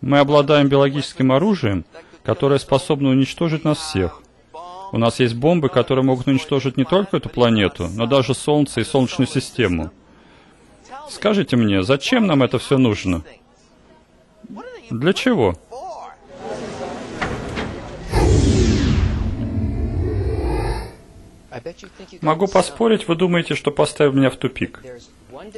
Мы обладаем биологическим оружием, которое способно уничтожить нас всех. У нас есть бомбы, которые могут уничтожить не только эту планету, но даже Солнце и Солнечную систему. Скажите мне, зачем нам это все нужно? Для чего? Могу поспорить, вы думаете, что поставил меня в тупик.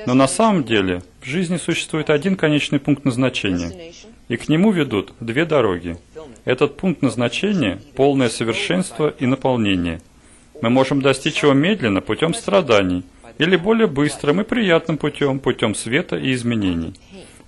Но на самом деле в жизни существует один конечный пункт назначения, и к нему ведут две дороги. Этот пункт назначения – полное совершенство и наполнение. Мы можем достичь его медленно, путем страданий, или более быстрым и приятным путем, путем света и изменений.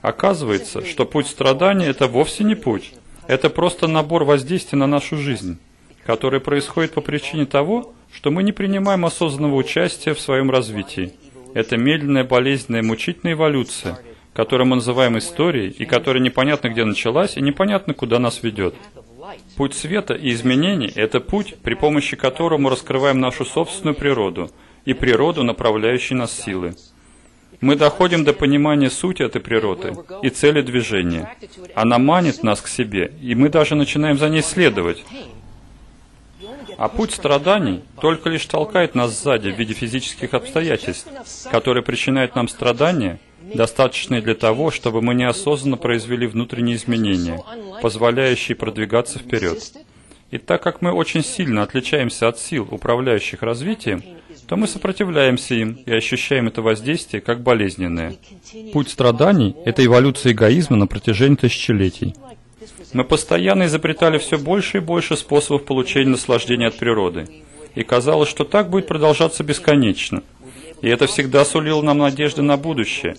Оказывается, что путь страдания – это вовсе не путь. Это просто набор воздействий на нашу жизнь, который происходит по причине того, что мы не принимаем осознанного участия в своем развитии. Это медленная, болезненная, мучительная эволюция, которую мы называем историей, и которая непонятно где началась и непонятно куда нас ведет. Путь света и изменений – это путь, при помощи которого мы раскрываем нашу собственную природу и природу, направляющей нас силы. Мы доходим до понимания сути этой природы и цели движения. Она манит нас к себе, и мы даже начинаем за ней следовать, а путь страданий только лишь толкает нас сзади в виде физических обстоятельств, которые причиняют нам страдания, достаточные для того, чтобы мы неосознанно произвели внутренние изменения, позволяющие продвигаться вперед. И так как мы очень сильно отличаемся от сил, управляющих развитием, то мы сопротивляемся им и ощущаем это воздействие как болезненное. Путь страданий – это эволюция эгоизма на протяжении тысячелетий. Мы постоянно изобретали все больше и больше способов получения наслаждения от природы. И казалось, что так будет продолжаться бесконечно. И это всегда сулило нам надежды на будущее.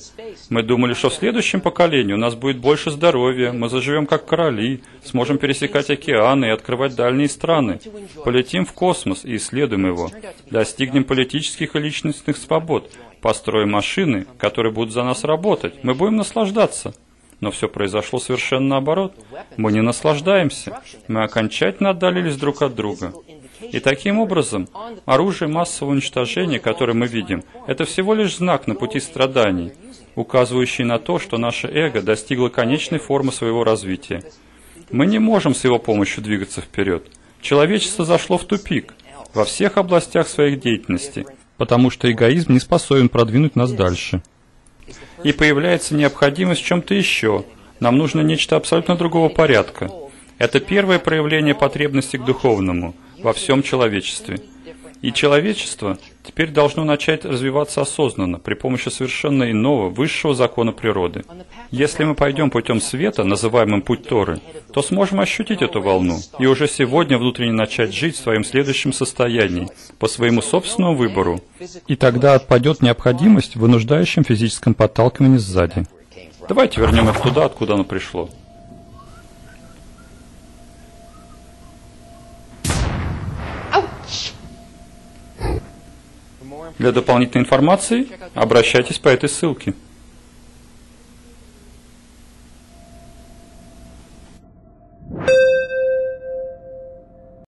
Мы думали, что в следующем поколении у нас будет больше здоровья, мы заживем как короли, сможем пересекать океаны и открывать дальние страны, полетим в космос и исследуем его, достигнем политических и личностных свобод, построим машины, которые будут за нас работать, мы будем наслаждаться. Но все произошло совершенно наоборот. Мы не наслаждаемся. Мы окончательно отдалились друг от друга. И таким образом, оружие массового уничтожения, которое мы видим, это всего лишь знак на пути страданий, указывающий на то, что наше эго достигло конечной формы своего развития. Мы не можем с его помощью двигаться вперед. Человечество зашло в тупик во всех областях своих деятельности, потому что эгоизм не способен продвинуть нас дальше и появляется необходимость в чем-то еще. Нам нужно нечто абсолютно другого порядка. Это первое проявление потребности к духовному во всем человечестве. И человечество теперь должно начать развиваться осознанно при помощи совершенно иного, высшего закона природы. Если мы пойдем путем света, называемым путь Торы, то сможем ощутить эту волну и уже сегодня внутренне начать жить в своем следующем состоянии, по своему собственному выбору. И тогда отпадет необходимость в вынуждающем физическом подталкивании сзади. Давайте вернем их туда, откуда оно пришло. Для дополнительной информации обращайтесь по этой ссылке.